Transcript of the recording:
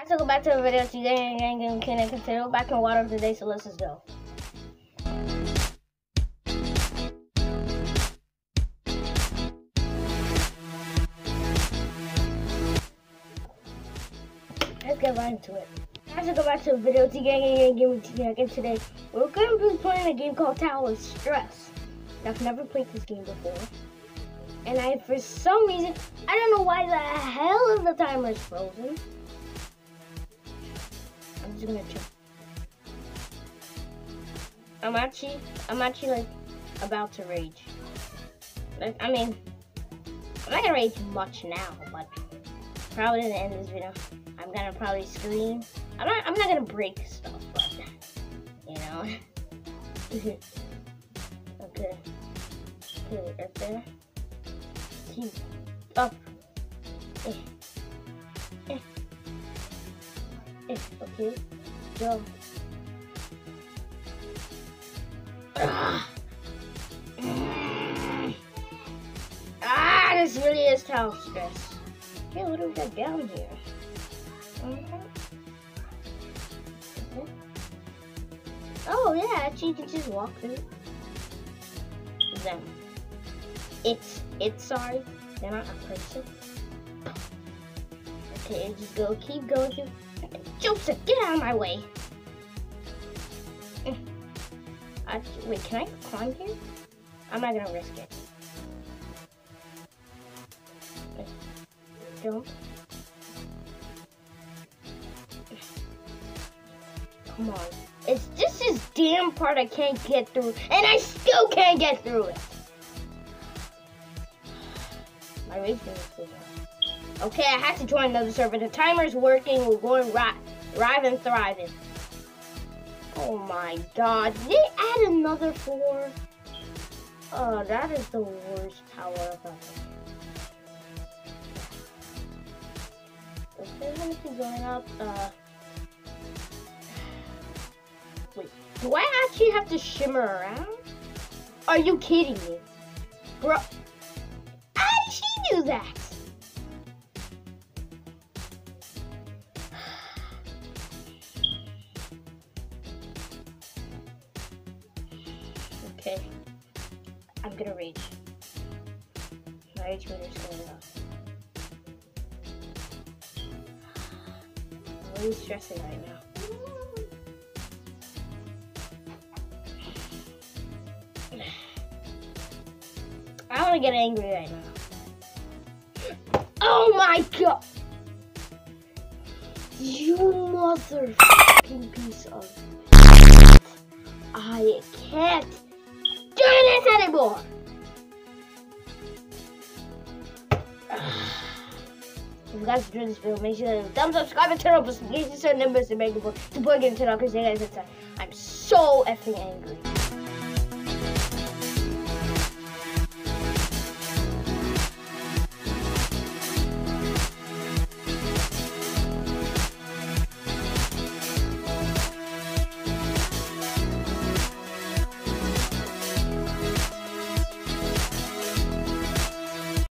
I took go back to the video today and game can continue back in water today, so let's just go. Let's get right into it. I to go back to the video to gang gang game again today. We're going to be playing a game called Tower of Stress. I've never played this game before. And I, for some reason, I don't know why the hell is the timer frozen. I'm just gonna check. I'm actually, I'm actually like about to rage. Like, I mean, I'm not gonna rage much now, but probably the end of this video, I'm gonna probably scream. I'm not, I'm not gonna break stuff, but you know. okay. Okay, right there. Keep up. Eh. Eh. Okay. Go. Ah. this really is tower stress. Okay, what do we got down here? Okay. Okay. Oh yeah, actually you can just walk through them. It's, it's, sorry, they're not a person. Okay, just go, keep going to, Joseph, get out of my way. Uh, wait, can I climb here? I'm not gonna risk it. Jump. Come on. It's just this damn part I can't get through, and I still can't get through it. My racing is Okay, I have to join another server. The timer's working. We're going right, live and thriving. Oh my god. Did they add another four? Oh, that is the worst power ever. Let me keep going up. Uh, Do I actually have to shimmer around? Are you kidding me? Bro, how did she do that? Okay, I'm gonna rage. My rage meter's going up. I'm really stressing right now. I want to get angry right now. Oh my god! You motherfucking piece of... I can't anymore! If you guys enjoyed this video, make sure to thumbs up, subscribe, and turn on notifications so numbers to make it to plug into because you guys I'm so effing angry.